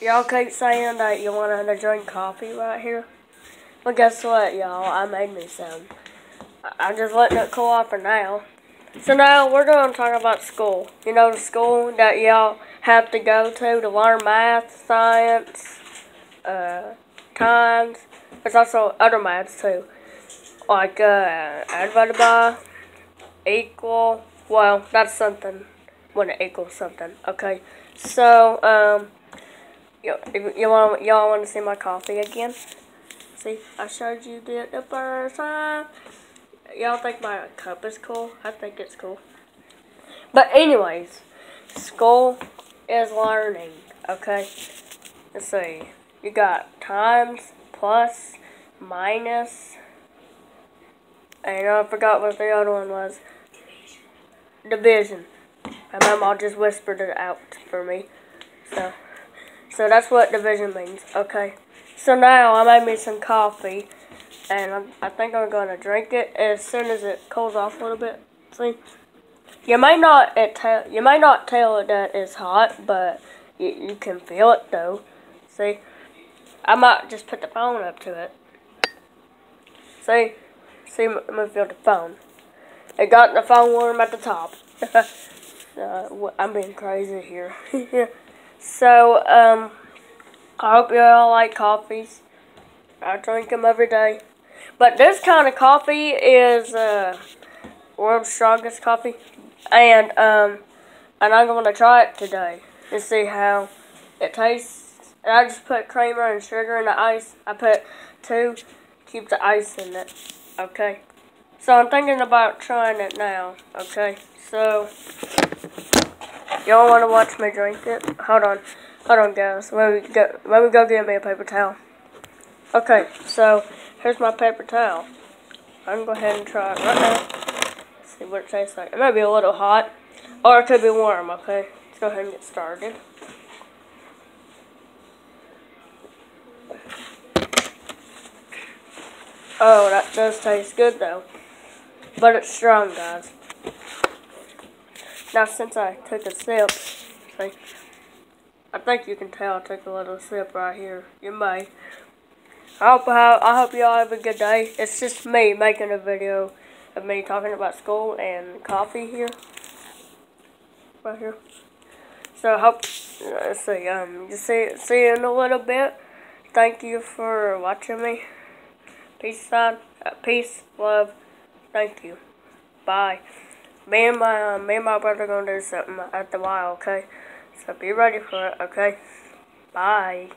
Y'all keep saying that you want to drink coffee right here. Well, guess what, y'all? I made me some. I'm just letting it cool off for now. So now we're going to talk about school. You know, the school that y'all have to go to to learn math, science, uh, times. There's also other maths too, like uh, divided by, equal. Well, that's something when it equals something. Okay, so um, you want y'all want to see my coffee again? See, I showed you the, the first time. Y'all think my cup is cool? I think it's cool. But anyways, school is learning, okay? Let's see. You got times, plus, minus, and I forgot what the other one was. Division. My mom just whispered it out for me. So, so that's what division means. Okay. So now I made me some coffee, and I'm, i think I'm gonna drink it as soon as it cools off a little bit. See, you might not it tell you might not tell that it's hot, but you, you can feel it though. See, I might just put the phone up to it. See, see, I'm gonna feel the phone. It got the phone warm at the top. uh, I'm being crazy here. so, um. I hope you all like coffees. I drink them every day. But this kind of coffee is uh, world's strongest coffee. And um, and I'm going to try it today to see how it tastes. And I just put creamer and sugar in the ice. I put two, keep the ice in it. Okay. So I'm thinking about trying it now. Okay. So, y'all want to watch me drink it? Hold on. Hold on, guys. Let me go. Let me go get me a paper towel. Okay, so here's my paper towel. I'm gonna go ahead and try it right now. See what it tastes like. It might be a little hot, or it could be warm. Okay, let's go ahead and get started. Oh, that does taste good though. But it's strong, guys. Now, since I took a sip, see, I think you can tell I took a little sip right here. You may. I hope I hope y'all have a good day. It's just me making a video of me talking about school and coffee here. Right here. So I hope let's see, um you see see you in a little bit. Thank you for watching me. Peace out. Uh, peace, love. Thank you. Bye. Me and my uh, me and my brother gonna do something at the while, okay? So be ready for it, okay? Bye.